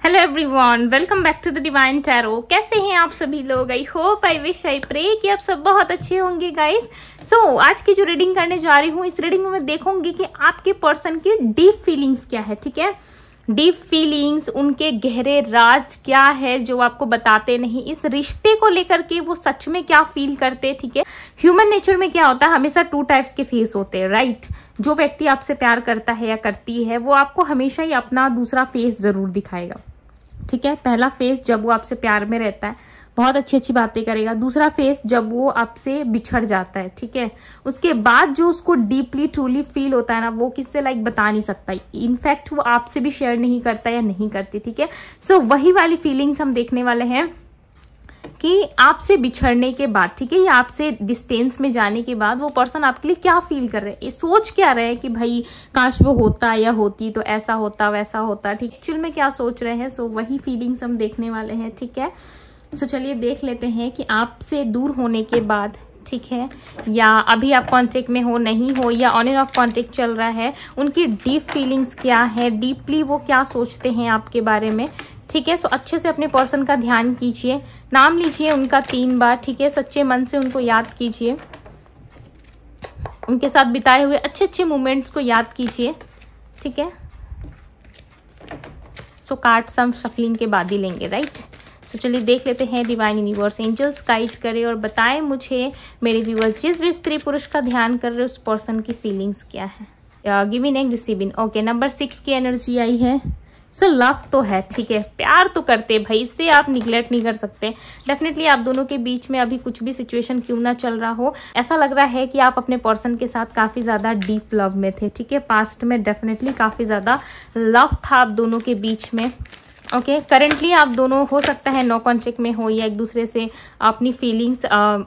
Hello everyone welcome back to the divine tarot कैसे हैं आप सभी लोग? I hope I wish I pray कि आप सब बहुत अच्छे होंगे गाइस सो so, आज की जो रीडिंग करने जा रही हूँ इस रीडिंग में मैं देखूँगी कि आपके पर्सन की डीप फीलिंग्स क्या है ठीक है? डीप फीलिंग्स उनके गहरे राज क्या है जो आपको बताते नहीं? इस रिश्ते को लेकर के वो सच में क्या फील करते ठीक है? ह्यूमन नेचर में क्या होता है? हमेशा टू टाइप्स के फेस होते हैं राइट जो व्यक्ति आपसे प्यार करता है या करती है, वो आपको हमेशा ही अपना दूसरा फेस ज़रूर दिखाएगा। ठीक है? पहला फेस जब वो आपसे प्यार में रहता है, बहुत अच्छी अच्छी बातें करेगा। दूसरा फेस जब वो आपसे बिछड़ जाता है, ठीक है? उसके बाद जो उसको डीपली ट्रूली फील होता है ना, वो किससे लाइक बता नहीं सकता। इनफैक्ट वो आपसे भी शेयर नहीं करता या नहीं करती, ठीक है? सो वही वाली फीलिंग्स हम देखने वाले हैं। कि आपसे बिछड़ने के बाद, ठीक है, या आपसे डिस्टेंस में जाने के बाद वो पर्सन आपके लिए क्या फील कर रहे हैं? सोच क्या रहे हैं कि भाई, काश वो होता या होती तो ऐसा होता, वैसा होता, ठीक? एक्चुअल में क्या सोच रहे हैं? सो वही फीलिंग्स हम देखने वाले हैं, ठीक है? सो चलिए देख लेते हैं कि आपसे दूर होने के बाद, ठीक है, या अभी आप कांटेक्ट में हो, नहीं हो, या ऑन एंड ऑफ़ कांटेक्ट चल रहा है, उनकी डीप फीलिंग्स क्या है? डीपली वो क्या सोचते हैं आपके बारे में? ठीक है? सो अच्छे से अपने पर्सन का ध्यान कीजिए। नाम लीजिए उनका तीन बार, ठीक है? सच्चे मन से उनको याद कीजिए। उनके साथ बिताए हुए अच्छे अच्छे मोमेंट्स को याद कीजिए, ठीक है? सो कार्ड सम शफलिंग के बाद ही लेंगे राइट सो चलिए देख लेते हैं डिवाइन यूनिवर्स एंजल्स गाइड करें और बताएँ मुझे, मेरे व्यूवर्स जिस भी स्त्री पुरुष का ध्यान कर रहे उस पर्सन की फीलिंग्स क्या है? Giving and receiving okay number six की एनर्जी आई है। सो लव तो है, ठीक है? प्यार तो करते भाई, इससे आप निगलेक्ट नहीं कर सकते। डेफिनेटली आप दोनों के बीच में अभी कुछ भी सिचुएशन क्यों ना चल रहा हो? ऐसा लग रहा है कि आप अपने पर्सन के साथ काफ़ी ज़्यादा डीप लव में थे, ठीक है? पास्ट में डेफिनेटली काफ़ी ज़्यादा लव था आप दोनों के बीच में। ओके okay, करेंटली आप दोनों हो सकता है नो कॉन्टेक्ट में हो या एक दूसरे से अपनी फीलिंग्स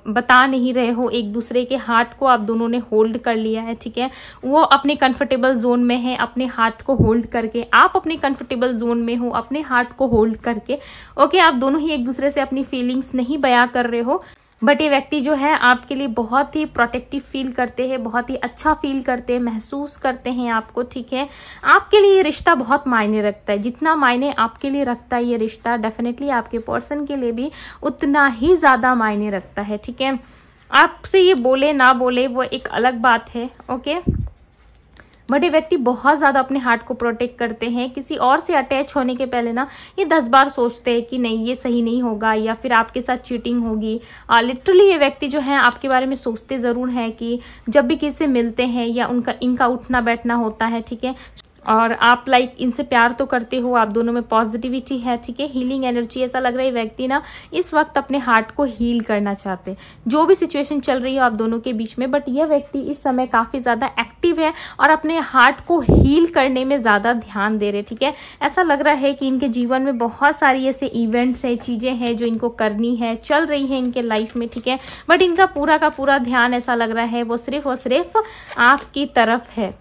बता नहीं रहे हो एक दूसरे के हार्ट को आप दोनों ने होल्ड कर लिया है ठीक है? वो अपने कंफर्टेबल जोन में है अपने हाथ को होल्ड करके। आप अपने कंफर्टेबल जोन में हो अपने हार्ट को होल्ड करके। ओके okay, आप दोनों ही एक दूसरे से अपनी फीलिंग्स नहीं बया कर रहे हो। बट ये व्यक्ति जो है, आपके लिए बहुत ही प्रोटेक्टिव फील करते हैं, बहुत ही अच्छा फील करते हैं, महसूस करते हैं आपको, ठीक है? आपके लिए ये रिश्ता बहुत मायने रखता है। जितना मायने आपके लिए रखता है ये रिश्ता डेफिनेटली आपके पर्सन के लिए भी उतना ही ज़्यादा मायने रखता है, ठीक है? आपसे ये बोले ना बोले वो एक अलग बात है ओके ये व्यक्ति बहुत ज़्यादा अपने हार्ट को प्रोटेक्ट करते हैं। किसी और से अटैच होने के पहले ना, ये दस बार सोचते हैं कि नहीं, ये सही नहीं होगा या फिर आपके साथ चीटिंग होगी। लिटरली ये व्यक्ति जो है, आपके बारे में सोचते ज़रूर हैं कि जब भी किसी से मिलते हैं या उनका, इनका उठना बैठना होता है, ठीक है? और आप लाइक इनसे प्यार तो करते हो, आप दोनों में पॉजिटिविटी है, ठीक है? हीलिंग एनर्जी ऐसा लग रहा है व्यक्ति ना इस वक्त अपने हार्ट को हील करना चाहते जो भी सिचुएशन चल रही हो, आप दोनों के बीच में बट यह व्यक्ति इस समय काफ़ी ज़्यादा एक्टिव है और अपने हार्ट को हील करने में ज़्यादा ध्यान दे रहे, ठीक है? ऐसा लग रहा है कि इनके जीवन में बहुत सारी ऐसे इवेंट्स हैं, चीज़ें हैं जो इनको करनी है, चल रही है इनके लाइफ में, ठीक है? बट इनका पूरा का पूरा ध्यान ऐसा लग रहा है, वो सिर्फ़ और सिर्फ़ आपकी तरफ़ है,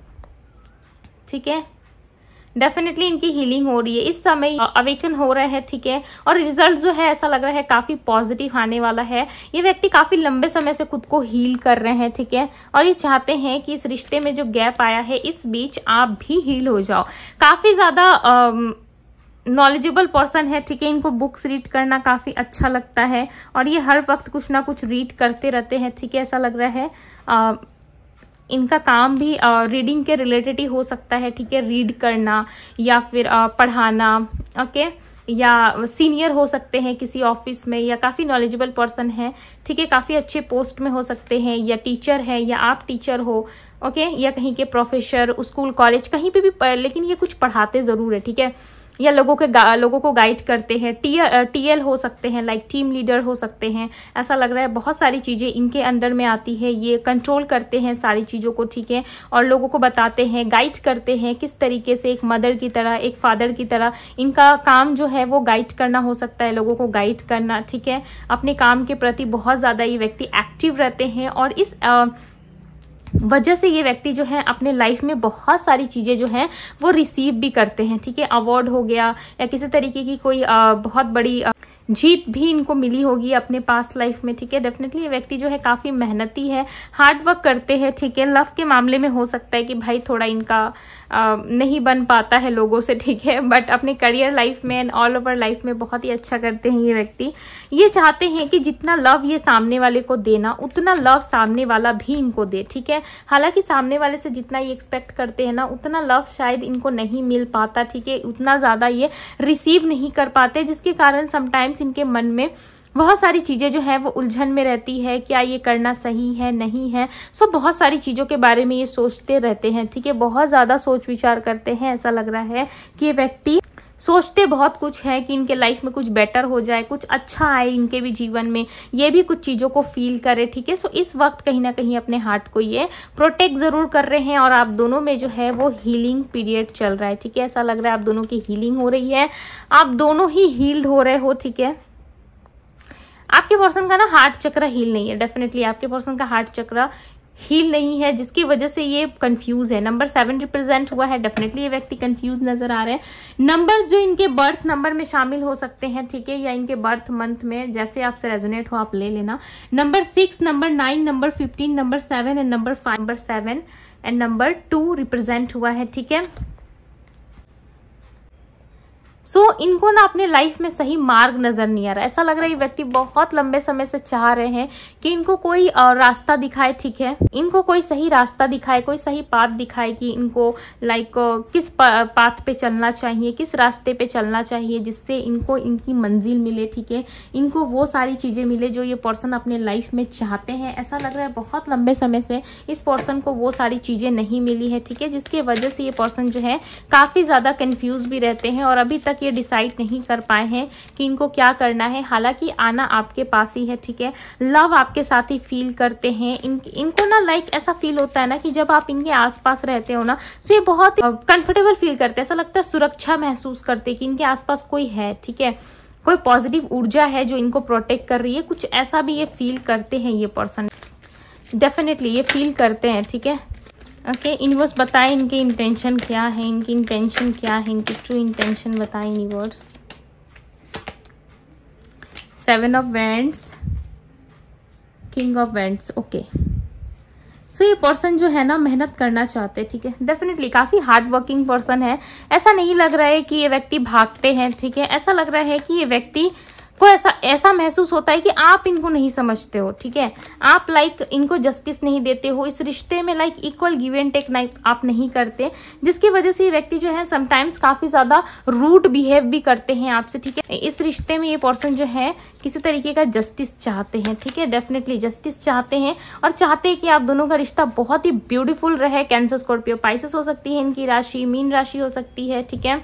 ठीक है? डेफिनेटली इनकी हीलिंग हो रही है। इस समय अवेकन हो रहा है ठीक है? और रिज़ल्ट जो है ऐसा लग रहा है काफ़ी पॉजिटिव आने वाला है। ये व्यक्ति काफ़ी लंबे समय से खुद को हील कर रहे हैं ठीक है? और ये चाहते हैं कि इस रिश्ते में जो गैप आया है इस बीच आप भी हील हो जाओ। काफ़ी ज़्यादा नॉलेजेबल पर्सन है ठीक है? इनको बुक्स रीड करना काफ़ी अच्छा लगता है। और ये हर वक्त कुछ ना कुछ रीड करते रहते हैं ठीक है? ऐसा लग रहा है। आ, इनका काम भी रीडिंग के रिलेटेड ही हो सकता है, ठीक है? रीड करना या फिर पढ़ाना ओके या सीनियर हो सकते हैं किसी ऑफ़िस में या काफ़ी नॉलेजेबल पर्सन है, ठीक है? काफ़ी अच्छे पोस्ट में हो सकते हैं, या टीचर है, या आप टीचर हो ओके या कहीं के प्रोफेसर स्कूल कॉलेज कहीं पे भी लेकिन ये कुछ पढ़ाते ज़रूर है, ठीक है? या लोगों के लोगों को गाइड करते हैं टी एल हो सकते हैं लाइक टीम लीडर हो सकते हैं। ऐसा लग रहा है बहुत सारी चीज़ें इनके अंडर में आती है। ये कंट्रोल करते हैं सारी चीज़ों को ठीक है? और लोगों को बताते हैं गाइड करते हैं किस तरीके से एक मदर की तरह एक फादर की तरह इनका काम जो है वो गाइड करना हो सकता है लोगों को गाइड करना ठीक है? अपने काम के प्रति बहुत ज़्यादा ये व्यक्ति एक्टिव रहते हैं और इस आ, वजह से ये व्यक्ति जो है अपने लाइफ में बहुत सारी चीज़ें जो हैं वो रिसीव भी करते हैं ठीक है? अवार्ड हो गया या किसी तरीके की कोई आ, बहुत बड़ी आ, जीत भी इनको मिली होगी अपने पास्ट लाइफ में ठीक है? डेफिनेटली ये व्यक्ति जो है काफ़ी मेहनती है हार्डवर्क करते हैं ठीक है? लव के मामले में हो सकता है कि भाई थोड़ा इनका नहीं बन पाता है लोगों से, ठीक है बट अपने करियर लाइफ में एंड ऑल ओवर लाइफ में बहुत ही अच्छा करते हैं ये व्यक्ति। ये चाहते हैं कि जितना लव ये सामने वाले को देना उतना लव सामने वाला भी इनको दे, ठीक है? हालाँकि सामने वाले से जितना ये एक्सपेक्ट करते हैं ना, उतना लव शायद इनको नहीं मिल पाता, ठीक है? उतना ज़्यादा ये रिसीव नहीं कर पाते, जिसके कारण समटाइम्स इनके मन में बहुत सारी चीज़ें जो है वो उलझन में रहती है, क्या ये करना सही है, नहीं है? सो बहुत सारी चीज़ों के बारे में ये सोचते रहते हैं, ठीक है? बहुत ज़्यादा सोच विचार करते हैं, ऐसा लग रहा है कि ये व्यक्ति सोचते बहुत कुछ है कि इनके लाइफ में कुछ बेटर हो जाए, कुछ अच्छा आए इनके भी जीवन में, ये भी कुछ चीज़ों को फील करे, ठीक है? सो इस वक्त कहीं ना कहीं अपने हार्ट को ये प्रोटेक्ट ज़रूर कर रहे हैं और आप दोनों में जो है वो हीलिंग पीरियड चल रहा है, ठीक है? ऐसा लग रहा है आप दोनों की हीलिंग हो रही है। आप दोनों ही हील्ड हो रहे हो, ठीक है? आपके पर्सन का ना हार्ट चक्र हील नहीं है डेफिनेटली आपके पर्सन का हार्ट चक्र हील नहीं है, जिसकी वजह से ये कंफ्यूज है। नंबर सेवन रिप्रेजेंट हुआ है डेफिनेटली ये व्यक्ति कंफ्यूज नज़र आ रहे हैं। नंबर्स जो इनके बर्थ नंबर में शामिल हो सकते हैं, ठीक है, या इनके बर्थ मंथ में, जैसे आपसे रेजोनेट हो, आप ले लेना। Number six number nine number fifteen number seven and number five number seven and number two represent हुआ है, ठीक है। सो so, इनको ना अपने लाइफ में सही मार्ग नज़र नहीं आ रहा। ऐसा लग रहा है ये व्यक्ति बहुत लंबे समय से चाह रहे हैं कि इनको कोई रास्ता दिखाए ठीक है? इनको कोई सही रास्ता दिखाए कोई सही पाथ दिखाए कि इनको लाइक किस पाथ पे चलना चाहिए किस रास्ते पे चलना चाहिए जिससे इनको इनकी मंजिल मिले ठीक है? इनको वो सारी चीज़ें मिले जो ये पर्सन अपने लाइफ में चाहते हैं। ऐसा लग रहा है बहुत लंबे समय से इस पर्सन को वो सारी चीज़ें नहीं मिली है ठीक है? जिसकी वजह से ये पर्सन जो है काफ़ी ज़्यादा कन्फ्यूज़ भी रहते हैं और अभी तक तक ये डिसाइड नहीं कर पाए हैं कि इनको क्या करना है। हालाँकि आना आपके पास ही है, ठीक है? लव आपके साथ ही फील करते हैं। इन, इनको ना लाइक ऐसा फील होता है ना कि जब आप इनके आसपास रहते हो ना तो ये बहुत कंफर्टेबल फील करते हैं। ऐसा लगता है सुरक्षा महसूस करते कि इनके आसपास कोई है, ठीक है? कोई पॉजिटिव ऊर्जा है जो इनको प्रोटेक्ट कर रही है। कुछ ऐसा भी ये फील करते हैं, ये पर्सन डेफिनेटली ये फील करते हैं, ठीक है? ओके यूनिवर्स बताएँ इनकी इंटेंशन क्या है, इनकी इंटेंशन क्या है, इनकी ट्रू इंटेंशन बताएँ universe seven of wands king of wands okay so ये पर्सन जो है ना, मेहनत करना चाहते हैं ठीक है? डेफिनेटली काफ़ी हार्ड वर्किंग पर्सन है. ऐसा नहीं लग रहा है कि ये व्यक्ति भागते हैं, ठीक है? ऐसा लग रहा है कि ये व्यक्ति को ऐसा ऐसा महसूस होता है कि आप इनको नहीं समझते हो, ठीक है? आप लाइक इनको जस्टिस नहीं देते हो, इस रिश्ते में like equal give and take आप नहीं करते, जिसकी वजह से ये व्यक्ति जो है समटाइम्स काफ़ी ज़्यादा रूट बिहेव भी करते हैं आपसे, ठीक है? इस रिश्ते में ये पर्सन जो है, किसी तरीके का जस्टिस चाहते हैं, ठीक है? डेफिनेटली जस्टिस चाहते हैं और चाहते हैं कि आप दोनों का रिश्ता बहुत ही ब्यूटीफुल रहे। कैंसर स्कॉर्पियो पाइसिस हो सकती है, इनकी राशि, मीन राशि हो सकती है, ठीक है?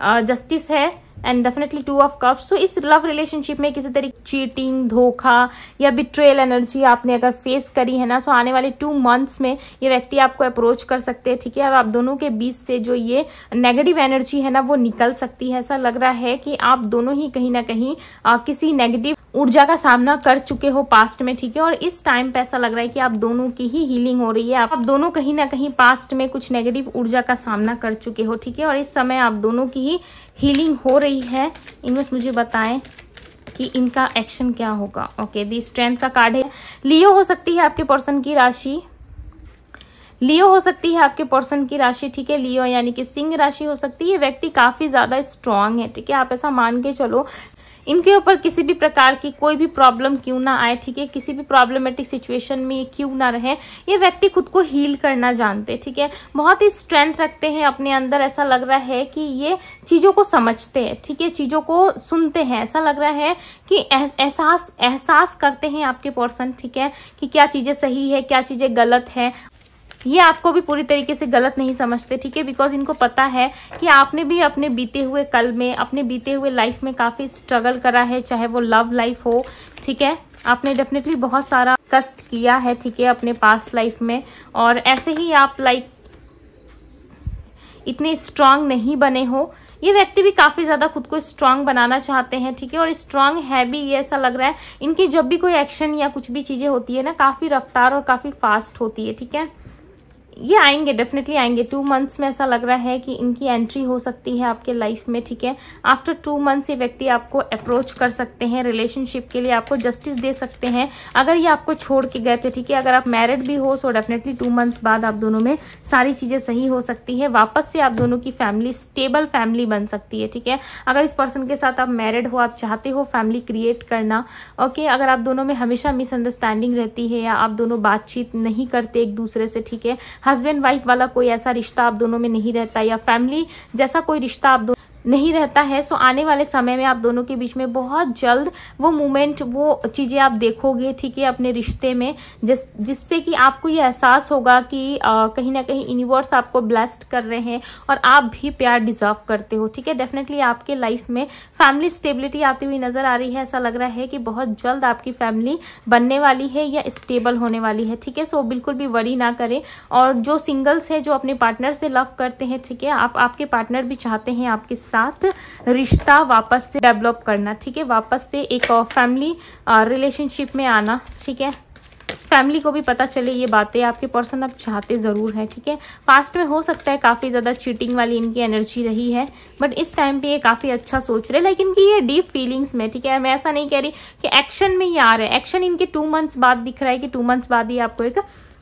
जस्टिस है and definitely two of cups so इस लव रिलेशनशिप में किसी तरीके चीटिंग धोखा या बिट्रेल एनर्जी आपने अगर फेस करी है ना सो आने वाले टू मंथ्स में ये व्यक्ति आपको अप्रोच कर सकते हैं ठीक है? और आप दोनों के बीच से जो ये नेगेटिव एनर्जी है ना वो निकल सकती है। ऐसा लग रहा है कि आप दोनों ही कहीं ना कहीं आ, किसी नेगेटिव ऊर्जा का सामना कर चुके हो पास्ट में ठीक है? और इस टाइम पे ऐसा लग रहा है कि आप दोनों की ही हीलिंग हो रही है। आप दोनों कहीं ना कहीं पास्ट में कुछ नेगेटिव ऊर्जा का सामना कर चुके हो ठीक है? और इस समय आप दोनों की ही हीलिंग हो रही है। इनमें मुझे बताएँ कि इनका एक्शन क्या होगा। ओके दी स्ट्रेंथ का कार्ड है। लियो हो सकती है आपके पर्सन की राशि। लियो हो सकती है आपके पर्सन की राशि, ठीक है? लियो यानी कि सिंह राशि हो सकती है। ये व्यक्ति काफ़ी ज़्यादा स्ट्रांग है, ठीक है? आप ऐसा मान के चलो इनके ऊपर किसी भी प्रकार की कोई भी प्रॉब्लम क्यों ना आए, ठीक है? किसी भी प्रॉब्लमेटिक सिचुएशन में ये क्यों ना रहे, ये व्यक्ति खुद को हील करना जानते, ठीक है? बहुत ही स्ट्रेंथ रखते हैं अपने अंदर। ऐसा लग रहा है कि ये चीज़ों को समझते हैं, ठीक है? चीज़ों को सुनते हैं। ऐसा लग रहा है कि एहसास एहसास करते हैं आपके पर्सन ठीक है? कि क्या चीज़ें सही है, क्या चीज़ें गलत है। ये आपको भी पूरी तरीके से गलत नहीं समझते, ठीक है? बिकॉज़ इनको पता है कि आपने भी अपने बीते हुए कल में, अपने बीते हुए लाइफ में काफ़ी स्ट्रगल करा है, चाहे वो लव लाइफ हो, ठीक है? आपने डेफिनेटली बहुत सारा कष्ट किया है, ठीक है, अपने पास्ट लाइफ में। और ऐसे ही आप लाइक इतने स्ट्रांग नहीं बने हो। ये व्यक्ति भी काफ़ी ज़्यादा खुद को स्ट्रांग बनाना चाहते हैं, ठीक है? और स्ट्रांग है भी, ये ऐसा लग रहा है, इनकी जब भी कोई एक्शन या कुछ भी चीज़ें होती है ना, काफ़ी रफ्तार और काफ़ी फास्ट होती है, ठीक है? ये आएँगे डेफिनेटली आएँगे। टू मंथ्स में ऐसा लग रहा है कि इनकी एंट्री हो सकती है आपके लाइफ में, ठीक है? आफ्टर टू मंथ्स ये व्यक्ति आपको अप्रोच कर सकते हैं रिलेशनशिप के लिए आपको जस्टिस दे सकते हैं। अगर ये आपको छोड़ के गए थे, ठीक है? अगर आप मैरिड भी हो सो डेफिनेटली टू मंथ्स बाद आप दोनों में सारी चीज़ें सही हो सकती है। वापस से आप दोनों की फैमिली स्टेबल फैमिली बन सकती है, ठीक है? अगर इस पर्सन के साथ आप मैरिड हो, आप चाहते हो फैमिली क्रिएट करना ओके अगर आप दोनों में हमेशा मिसअंडरस्टैंडिंग रहती है या आप दोनों बातचीत नहीं करते एक दूसरे से, ठीक है? हस्बैंड वाइफ वाला कोई ऐसा रिश्ता आप दोनों में नहीं रहता या फैमिली जैसा कोई रिश्ता आप दोनों नहीं रहता है सो आने वाले समय में आप दोनों के बीच में बहुत जल्द वो मोमेंट वो चीज़ें आप देखोगे ठीक है अपने रिश्ते में जिस जिससे कि आपको ये एहसास होगा कि आ, कहीं ना कहीं यूनिवर्स आपको ब्लेस्ड कर रहे हैं और आप भी प्यार डिजर्व करते हो ठीक है? डेफिनेटली आपके लाइफ में फैमिली स्टेबिलिटी आती हुई नज़र आ रही है। ऐसा लग रहा है कि बहुत जल्द आपकी फैमिली बनने वाली है या स्टेबल होने वाली है ठीक है? सो बिल्कुल भी वरी ना करें। और जो सिंगल्स है जो अपने पार्टनर से लव करते हैं ठीक है आप आपके पार्टनर भी चाहते हैं आपके साथ रिश्ता वापस से डेवलप करना, ठीक है? वापस से एक फैमिली रिलेशनशिप में आना, ठीक है? फैमिली को भी पता चले ये बातें आपके पर्सन अब चाहते ज़रूर है, ठीक है? पास्ट में हो सकता है काफ़ी ज़्यादा चीटिंग वाली इनकी एनर्जी रही है बट इस टाइम पे ये काफ़ी अच्छा सोच रहे लेकिन इनकी ये डीप फीलिंग्स में, ठीक है? मैं ऐसा नहीं कह रही कि एक्शन में ही आ रहा है। एक्शन इनके टू मंथ्स बाद दिख रहा है कि टू मंथ्स बाद ही आपको एक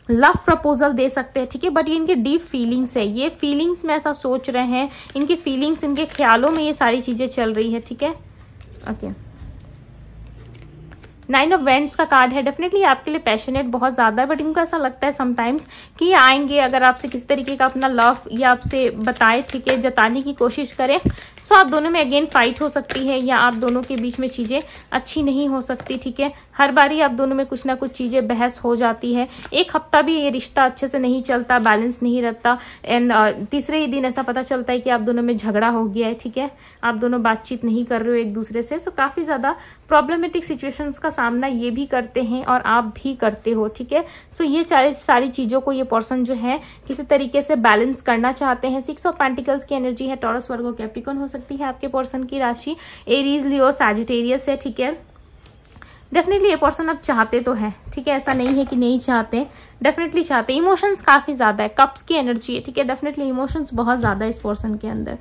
लव प्रपोजल दे सकते हैं, ठीक है? बट ये इनके डीप फीलिंग्स है। ये फीलिंग्स में ऐसा सोच रहे हैं, इनके फीलिंग्स इनके ख्यालों में ये सारी चीज़ें चल रही है, ठीक है? ओके नाइन ऑफ़ वेंट्स का कार्ड है। डेफिनेटली आपके लिए पैशनेट बहुत ज़्यादा है बट इनको ऐसा लगता है समटाइम्स कि आएँगे, अगर आपसे किस तरीके का अपना लव या आपसे बताए, ठीक है, जताने की कोशिश करें सो आप दोनों में अगेन फाइट हो सकती है या आप दोनों के बीच में चीज़ें अच्छी नहीं हो सकती, ठीक है? हर बार ही आप दोनों में कुछ ना कुछ चीज़ें बहस हो जाती है। एक हफ़्ता भी ये रिश्ता अच्छे से नहीं चलता बैलेंस नहीं रहता। एंड तीसरे ही दिन ऐसा पता चलता है कि आप दोनों में झगड़ा हो गया है, ठीक है? आप दोनों बातचीत नहीं कर रहे हो एक दूसरे से। सो काफ़ी ज़्यादा प्रॉब्लमेटिक सिचुएशंस का सामना ये भी करते हैं और आप भी करते हो, ठीक है? सो ये सारी चीज़ों को ये पर्सन जो है, किसी तरीके से बैलेंस करना चाहते हैं। सिक्स ऑफ़ पेंटिकल्स की एनर्जी है टॉरस वर्गो कैप्रिकॉन हो सकती है आपके पर्सन की राशि? एरीज लियो सैजिटेरियस है, ठीक है? डेफिनेटली ये पर्सन अब चाहते तो है, ठीक है? ऐसा नहीं है कि नहीं चाहते। डेफिनेटली चाहते। इमोशंस काफ़ी ज़्यादा है कप्स की एनर्जी है, ठीक है? डेफिनेटली इमोशंस बहुत ज़्यादा है इस पर्सन के अंदर,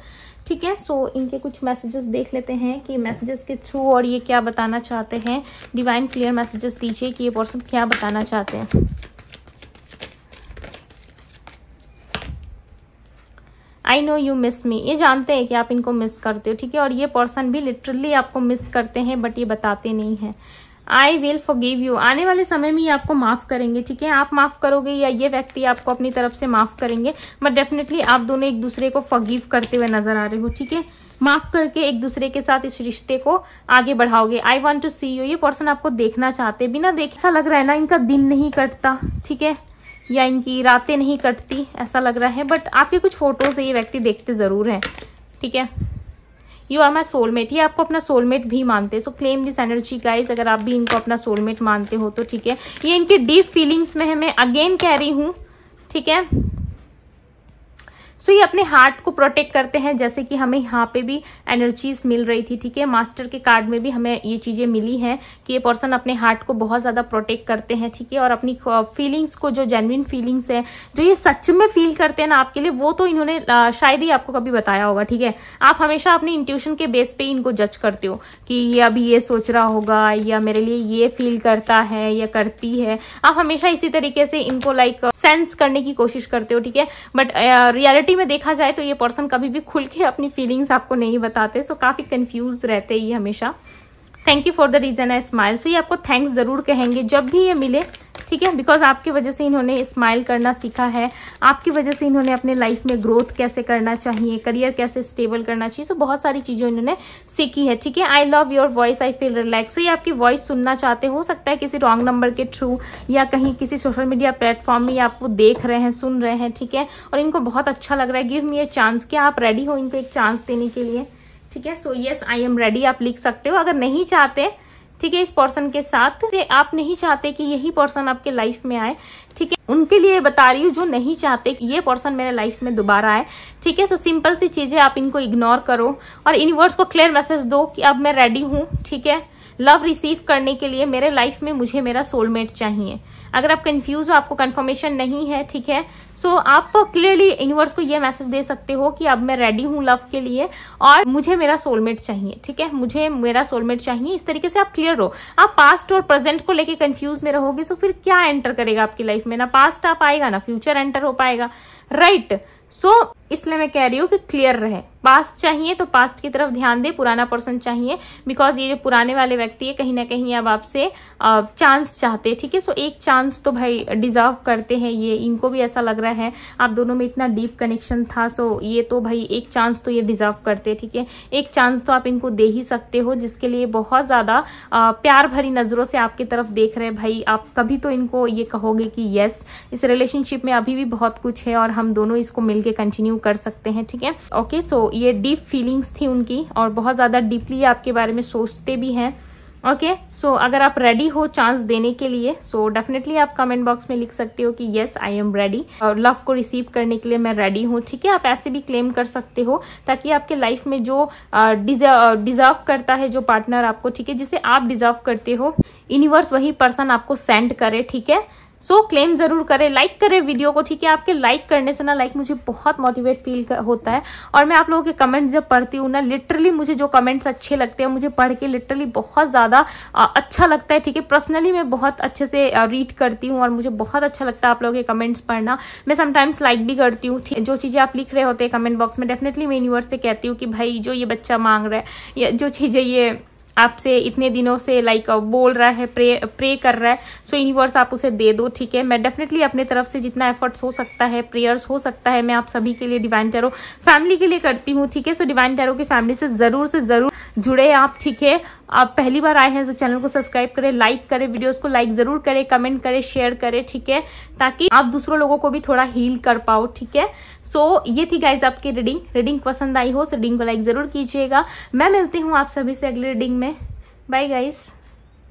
ठीक है? सो इनके कुछ मैसेजेस देख लेते हैं कि मैसेजेस के थ्रू और ये क्या बताना चाहते हैं। डिवाइन क्लियर मैसेजेस दीजिए कि ये पर्सन क्या बताना चाहते हैं। I know you miss me ये जानते हैं कि आप इनको मिस करते हो, ठीक है? और ये पर्सन भी लिटरली आपको मिस करते हैं बट ये बताते नहीं हैं। आई विल फॉरगिव यू आने वाले समय में ये आपको माफ़ करेंगे, ठीक है? आप माफ़ करोगे या ये व्यक्ति आपको अपनी तरफ़ से माफ़ करेंगे बट डेफिनेटली आप दोनों एक दूसरे को फॉरगिव करते हुए नज़र आ रहे हो, ठीक है? माफ़ करके एक दूसरे के साथ इस रिश्ते को आगे बढ़ाओगे। I want to see you ये पर्सन आपको देखना चाहते बिना देखे ऐसा लग रहा है ना, इनका दिन नहीं कटता, ठीक है? या इनकी रातें नहीं कटती, ऐसा लग रहा है बट आपके कुछ फ़ोटोज़ ये व्यक्ति देखते ज़रूर हैं, ठीक है? यू आर माई सोलमेट ये आपको अपना सोलमेट भी मानते हैं so claim this energy guys अगर आप भी इनको अपना सोलमेट मानते हो तो ठीक है? ये इनके डीप फीलिंग्स में है, मैं अगेन कह रही हूँ, ठीक है? सो ये अपने हार्ट को प्रोटेक्ट करते हैं, जैसे कि हमें यहाँ पे भी एनर्जीज मिल रही थी, ठीक है? मास्टर के कार्ड में भी हमें ये चीज़ें मिली हैं कि ये पर्सन अपने हार्ट को बहुत ज़्यादा प्रोटेक्ट करते हैं, ठीक है? और अपनी फीलिंग्स को, जो जेनविन फीलिंग्स है, जो ये सच में फील करते हैं ना आपके लिए, वो तो इन्होंने शायद ही आपको कभी बताया होगा, ठीक है? आप हमेशा अपनी इंट्यूशन के बेस पे इनको जज करते हो कि ये अभी ये सोच रहा होगा, या मेरे लिए ये फील करता है, या करती है। आप हमेशा इसी तरीके से इनको लाइक सेंस करने की कोशिश करते हो, ठीक है? बट रियलिटी रियलिटी में देखा जाए तो ये पर्सन कभी भी खुल के अपनी फीलिंग्स आपको नहीं बताते सो काफ़ी कंफ्यूज रहते ये हमेशा। Thank you for the reason I smile so ये आपको थैंक्स ज़रूर कहेंगे जब भी ये मिले, ठीक है? बिकॉज़ आपकी वजह से इन्होंने स्माइल करना सीखा है। आपकी वजह से इन्होंने अपने लाइफ में ग्रोथ कैसे करना चाहिए करियर कैसे स्टेबल करना चाहिए सो बहुत सारी चीज़ें इन्होंने सीखी है, ठीक है? I love your voice I feel relax ये आपकी वॉइस सुनना चाहते हो सकता है किसी रॉन्ग नंबर के थ्रू या कहीं किसी सोशल मीडिया प्लेटफॉर्म में आपको देख रहे हैं, सुन रहे हैं, ठीक है? और इनको बहुत अच्छा लग रहा है। गिव मी ए चांस क्या आप रेडी हो इनको एक चांस देने के लिए? ठीक है? So yes I am ready आप लिख सकते हो। अगर नहीं चाहते, ठीक है, इस पर्सन के साथ आप नहीं चाहते कि यही पर्सन आपके लाइफ में आए, ठीक है? उनके लिए बता रही हूँ, जो नहीं चाहते कि ये पर्सन मेरे लाइफ में दोबारा आए, ठीक है? तो सिंपल सी चीज़ें आप इनको इग्नोर करो और यूनिवर्स को क्लियर मैसेज दो कि अब मैं रेडी हूँ, ठीक है? लव रिसीव करने के लिए मेरे लाइफ में मुझे मेरा सोलमेट चाहिए। अगर आप कंफ्यूज हो आपको कंफर्मेशन नहीं है ठीक है? सो so, आप क्लियरली यूनिवर्स को ये मैसेज दे सकते हो कि अब मैं रेडी हूँ लव के लिए और मुझे मेरा सोलमेट चाहिए ठीक है? मुझे मेरा सोलमेट चाहिए। इस तरीके से आप क्लियर हो। आप पास्ट और प्रेजेंट को लेके कंफ्यूज में रहोगे सो फिर क्या एंटर करेगा आपकी लाइफ में? ना पास्ट आ पाएगा ना फ्यूचर एंटर हो पाएगा। Right right. सो so, इसलिए मैं कह रही हूँ कि क्लियर रहे। पास्ट चाहिए तो पास्ट की तरफ़ ध्यान दे, पुराना पर्सन चाहिए। बिकॉज़ ये जो पुराने वाले व्यक्ति है, कहीं ना कहीं अब आपसे चांस चाहते हैं, ठीक है? सो एक चांस तो भाई डिजर्व करते हैं ये। इनको भी ऐसा लग रहा है, आप दोनों में इतना डीप कनेक्शन था सो ये तो भाई एक चांस तो ये डिजर्व करते ठीक है? एक चांस तो आप इनको दे ही सकते हो, जिसके लिए बहुत ज़्यादा प्यार भरी नज़रों से आपकी तरफ़ देख रहे हैं भाई। आप कभी तो इनको ये कहोगे कि येस इस रिलेशनशिप में अभी भी बहुत कुछ है और हम दोनों इसको मिलके कंटिन्यू कर सकते हैं ठीक है? ओके सो ये डीप फीलिंग्स थी उनकी और बहुत ज़्यादा डीपली आपके बारे में सोचते भी हैं। ओके okay, सो so, अगर आप रेडी हो चांस देने के लिए सो so डेफिनेटली आप कमेंट बॉक्स में लिख सकते हो कि येस आई एम रेडी और लव को रिसीव करने के लिए मैं रेडी हूँ ठीक है? आप ऐसे भी क्लेम कर सकते हो ताकि आपके लाइफ में जो डिजर्व करता है जो पार्टनर आपको ठीक है? जिसे आप डिजर्व करते हो यूनिवर्स वही पर्सन आपको सेंड करे ठीक है? सो so, क्लेम ज़रूर करें लाइक करें वीडियो को ठीक है? आपके लाइक करने से ना लाइक मुझे बहुत मोटिवेट फील होता है। और मैं आप लोगों के कमेंट्स जब पढ़ती हूँ ना लिटरली मुझे जो कमेंट्स अच्छे लगते हैं मुझे पढ़ के लिटरली बहुत ज़्यादा अच्छा लगता है ठीक है? पर्सनली मैं बहुत अच्छे से रीड करती हूँ और मुझे बहुत अच्छा लगता है आप लोगों के कमेंट्स पढ़ना। मैं समटाइम्स लाइक भी करती हूँ जो चीज़ें आप लिख रहे होते हैं कमेंट बॉक्स में डेफिनेटली मैं यूनिवर्स से कहती हूँ कि भाई जो ये बच्चा मांग रहा है जो चीज़ें ये आपसे इतने दिनों से लाइक बोल रहा है प्रे प्रे कर रहा है सो so, यूनिवर्स आप उसे दे दो ठीक है? मैं डेफिनेटली अपने तरफ़ से जितना एफर्ट्स हो सकता है प्रेयर्स हो सकता है मैं आप सभी के लिए डिवाइन टैरो फैमिली के लिए करती हूँ ठीक है? सो डिवाइन टैरो की फैमिली से ज़रूर से ज़रूर जुड़े आप ठीक है? आप पहली बार आए हैं तो चैनल को सब्सक्राइब करें लाइक करें वीडियोस को लाइक ज़रूर करें कमेंट करें शेयर करें ठीक है? ताकि आप दूसरों लोगों को भी थोड़ा हील कर पाओ ठीक है? सो so, ये थी गाइज़ आपकी रीडिंग रीडिंग पसंद आई हो रीडिंग को लाइक ज़रूर कीजिएगा। मैं मिलती हूँ आप सभी से अगली रीडिंग में। Bye guys.